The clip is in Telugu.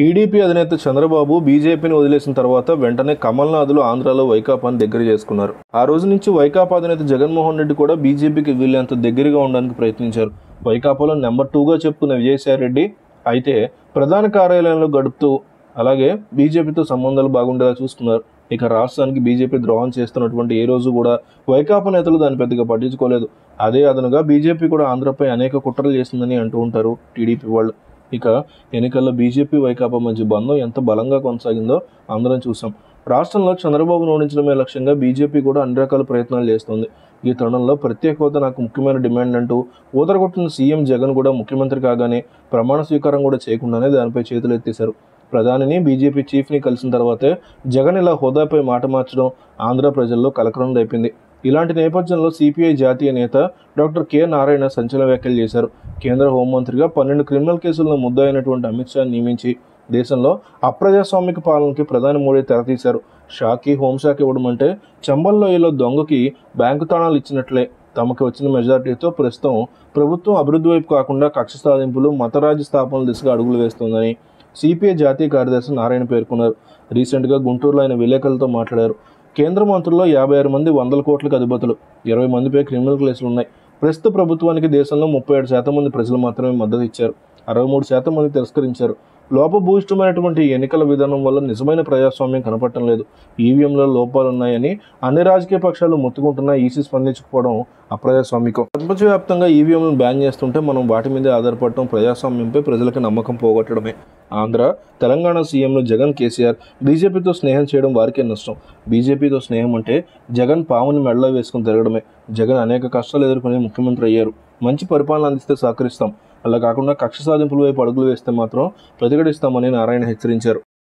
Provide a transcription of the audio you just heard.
టీడీపీ అధినేత చంద్రబాబు బీజేపీని వదిలేసిన తర్వాత వెంటనే కమల్నాథులు ఆంధ్రాలో వైకాపాను దగ్గర చేసుకున్నారు. ఆ రోజు నుంచి వైకాపా అధినేత జగన్మోహన్ రెడ్డి కూడా బీజేపీకి వీళ్ళంత దగ్గరగా ఉండడానికి ప్రయత్నించారు. వైకాపాలో నెంబర్ టూగా చెప్పుకున్న విజయసాయి రెడ్డి అయితే ప్రధాన కార్యాలయంలో గడుపుతూ అలాగే బీజేపీతో సంబంధాలు బాగుండేలా చూసుకున్నారు ఇక రాష్ట్రానికి బీజేపీ ద్రోహం చేస్తున్నటువంటి ఏ రోజు కూడా వైకాపా నేతలు దాన్ని పెద్దగా పట్టించుకోలేదు. అదే అదనుగా బీజేపీ కూడా ఆంధ్రపై అనేక కుట్రలు చేసిందని అంటూ ఉంటారు టీడీపీ వాళ్ళు. ఇక ఎన్నికల్లో బీజేపీ వైకాపా మధ్య బంధం ఎంత బలంగా కొనసాగిందో అందరం చూసాం. రాష్ట్రంలో చంద్రబాబును ఓడించడమే లక్ష్యంగా బీజేపీ కూడా అన్ని రకాల ప్రయత్నాలు చేస్తోంది. ఈ తరుణంలో ప్రత్యేక హోదా నాకు ముఖ్యమైన డిమాండ్ అంటూ ఊదరగొట్టిన సీఎం జగన్ కూడా ముఖ్యమంత్రి కాగానే ప్రమాణ స్వీకారం కూడా చేయకుండానే దానిపై చేతులు ఎత్తేశారు. ప్రధానిని బీజేపీ చీఫ్ని కలిసిన తర్వాతే జగన్ ఇలా హోదాపై మాట మార్చడం ఆంధ్ర ప్రజల్లో కలకలం రేపింది. ఇలాంటి నేపథ్యంలో సిపిఐ జాతీయ నేత డాక్టర్ కె నారాయణ సంచలన వ్యాఖ్యలు చేశారు. కేంద్ర హోంమంత్రిగా పన్నెండు క్రిమినల్ కేసులను ముద్దాయినటువంటి అమిత్ షా నియమించి దేశంలో అప్రజాస్వామిక పాలనకి ప్రధాని మోడీ తెరతీశారు షాకి హోంశాఖ ఇవ్వడం అంటే చంబల్లోయలో దొంగకి బ్యాంకు తాణాలు ఇచ్చినట్లే. తమకు వచ్చిన మెజారిటీతో ప్రస్తుతం ప్రభుత్వం అభివృద్ధి వైపు కాకుండా కక్ష సాధింపులు మతరాజ్య స్థాపనల దిశగా అడుగులు వేస్తోందని సిపిఐ జాతీయ కార్యదర్శి నారాయణ పేర్కొన్నారు. రీసెంట్గా గుంటూరులో ఆయన విలేకరులతో మాట్లాడారు. కేంద్ర మంత్రుల్లో యాభై ఆరు మంది వందల కోట్లకు అధిపతులు. ఇరవై మందిపై క్రిమినల్ కేసులు ఉన్నాయి. ప్రస్తుత ప్రభుత్వానికి దేశంలో ముప్పై ఏడు శాతం మంది ప్రజలు మాత్రమే మద్దతు ఇచ్చారు. అరవై మూడు శాతం మంది తిరస్కరించారు. లోపభూయిష్టమైనటువంటి ఎన్నికల విధానం వల్ల నిజమైన ప్రజాస్వామ్యం కనపడటం లేదు. ఈవీఎంలో లోపాలున్నాయని అన్ని రాజకీయ పక్షాలు మొత్తుకుంటున్నా ఈసీ స్పందించకపోవడం అప్రజాస్వామికం. ప్రపంచవ్యాప్తంగా ఈవీఎంలను బ్యాన్ చేస్తుంటే మనం వాటి మీదే ఆధారపడటం ప్రజాస్వామ్యంపై ప్రజలకు నమ్మకం పోగొట్టడమే. ఆంధ్ర తెలంగాణ సీఎంలు జగన్ కేసీఆర్ బీజేపీతో స్నేహం చేయడం వారికే నష్టం. బీజేపీతో స్నేహం అంటే జగన్ పాముని మెడలో వేసుకుని తిరగడమే. జగన్ అనేక కష్టాలు ఎదుర్కొని ముఖ్యమంత్రి అయ్యారు. మంచి పరిపాలన అందిస్తే సహకరిస్తాం. అలా కాకుండా కక్ష సాధింపుల వైపు అడుగులు వేస్తే మాత్రం ప్రతిఘటిస్తామని నారాయణ హెచ్చరించారు.